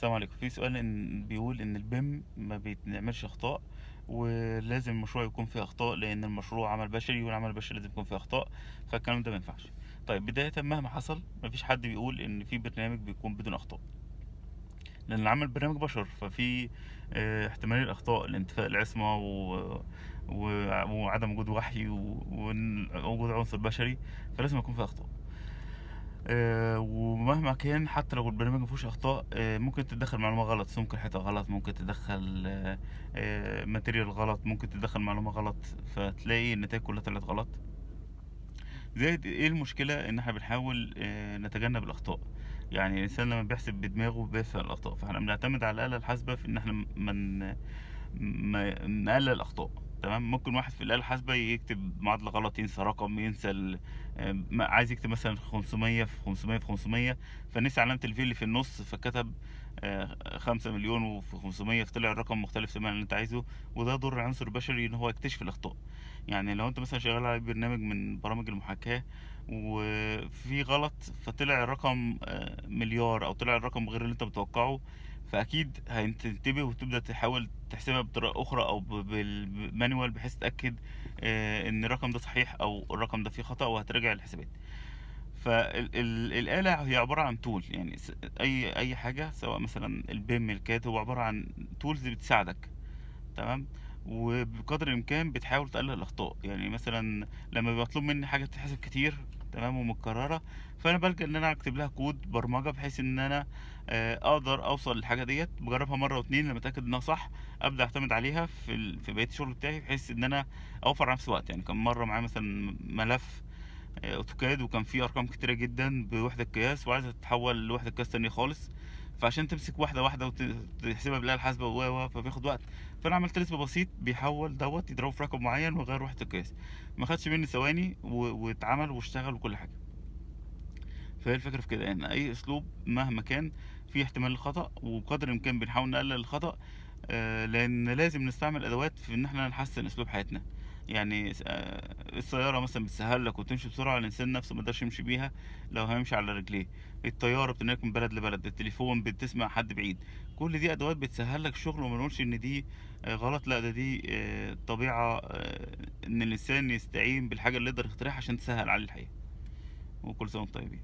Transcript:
السلام عليكم. في سؤال إن بيقول إن البيم ما بيتعملش أخطاء ولازم المشروع يكون فيه أخطاء لأن المشروع عمل بشري والعمل البشري لازم يكون فيه أخطاء. فالكلام ده ما ينفعش. طيب بداية مهما حصل مفيش حد بيقول إن في برنامج بيكون بدون أخطاء. لأن العمل برنامج بشر ففي آه، احتمالية الأخطاء لانتفاء العصمة و... وعدم وجود وحي ووجود عنصر بشري فلازم يكون في أخطاء. آه، ومهما كان حتى لو البرنامج مفيهوش أخطاء آه، ممكن تدخل معلومة غلط سمك الحيطه غلط ممكن تدخل آه، آه، ماتيريال غلط ممكن تدخل معلومة غلط فتلاقي النتائج كلها طلعت غلط. زائد إيه المشكلة؟ إن إحنا بنحاول آه، نتجنب الأخطاء. يعني الإنسان لما بيحسب بدماغه بيفهم الأخطاء فإحنا بنعتمد على الاله الحاسبة في إن إحنا من نقلل الأخطاء. تمام ممكن واحد في الآلة الحاسبة يكتب معادلة غلط ينسى رقم ينسى. آه، عايز يكتب مثلا 500 في 500 في 500 فنسي علامه الفي اللي في النص فكتب آه، 5 مليون وفي 500 فطلع الرقم مختلف تماما اللي أنت عايزه وده دور العنصر البشري إن هو يكتشف الأخطاء يعني لو أنت مثلا شغال على برنامج من برامج المحاكاة وفي غلط فطلع الرقم آه، مليار أو طلع الرقم غير اللي أنت متوقعه فأكيد هتنتبه وتبدأ تحاول تحسبها بطريقة أخرى أو ب- بالمانيوال بحيث تتاكد آه، إن الرقم ده صحيح أو الرقم ده فيه خطأ وهتراجع الحسابات. فالآلة هي عبارة عن tool يعني أي أي حاجة سواء مثلا ال BIM ال CAD هو عبارة عن tools بتساعدك تمام؟ وبقدر الإمكان بتحاول تقلل الأخطاء. يعني مثلا لما بيطلب مني حاجة تتحسب كتير تمام ومتكررة. فأنا بلجأ إن أنا أكتب لها كود برمجة بحيث إن أنا آه، أقدر أوصل للحاجة ديت. بجربها مرة واتنين لما أتأكد إنها صح أبدأ أعتمد عليها في. في بقية الشغل بتاعي بحيث إن أنا أوفر على نفسي وقت يعني كان مرة معايا مثلا ملف آه، أوتوكاد وكان فيه أرقام كتيرة جدا بوحدة قياس وعايزة تتحول لوحدة قياس تانية خالص. فعشان تمسك واحدة واحدة وتحسبها بالآلة الحاسبة و و فبياخد وقت. فأنا عملت رسم بسيط بيحول دوت يضربه في رقم معين ويغير وحدة القياس ما خدش مني ثواني واتعمل واشتغل وكل حاجة. فهي الفكرة في كده إن أي أسلوب مهما كان فيه احتمال الخطا وبقدر الإمكان بنحاول نقلل الخطأ آه، لأن لازم نستعمل أدوات في إن إحنا نحسن أسلوب حياتنا. يعني آه، السيارة مثلا بتسهل لك وتمشي بسرعة الإنسان نفسه مقدرش يمشي بيها لو هيمشي على رجليه. الطيارة بتنقلك من بلد لبلد التليفون بتسمع حد بعيد. كل دي أدوات بتسهل لك الشغل وما نقولش إن دي آه، غلط. لا ده دي آه، طبيعة آه، إن الإنسان يستعين بالحاجة اللي يقدر يخترعها عشان تسهل عليه الحياة. وكل سنة وأنتم طيبين.